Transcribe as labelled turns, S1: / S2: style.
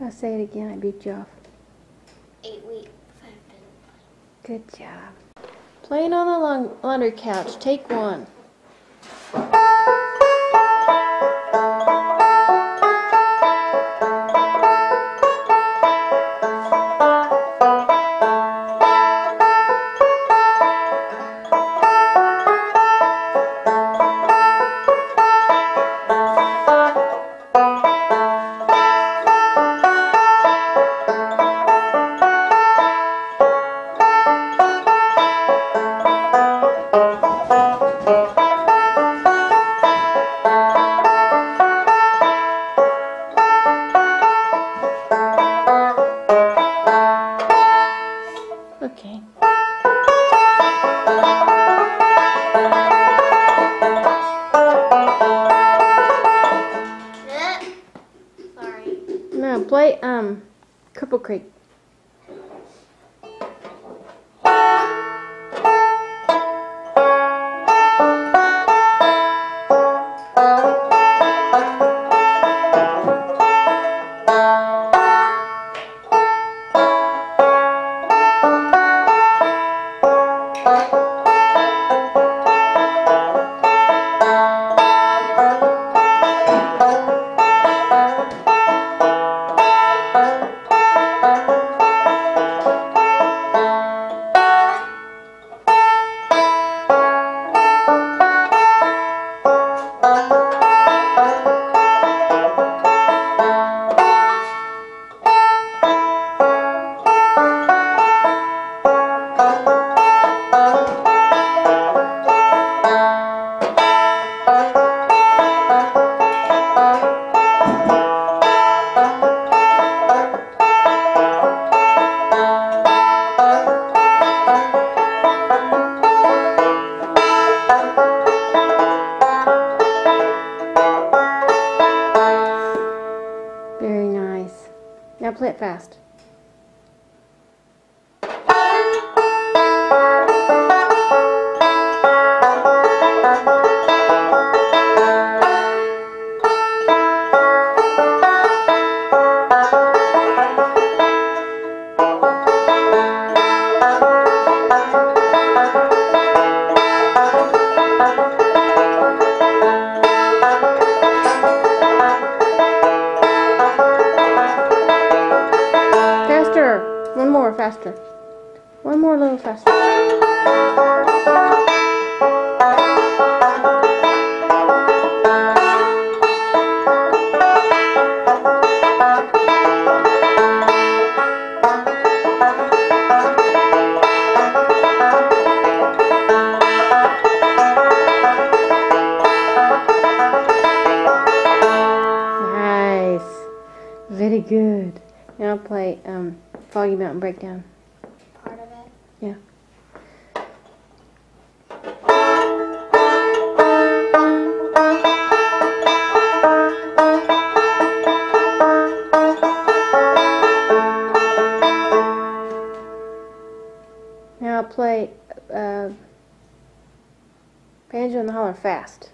S1: I'll say it again. I beat you off.
S2: Eight weeks.
S1: Good job. Playing on the long laundry couch. Take one. Play um Cripple Creek. Very nice. Now play it fast. One faster. Nice. Very good. Now I'll play um, Foggy Mountain Breakdown. Yeah. Now I'll play uh, Banjo in the Holler fast.